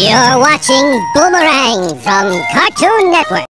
You're watching Boomerang from Cartoon Network.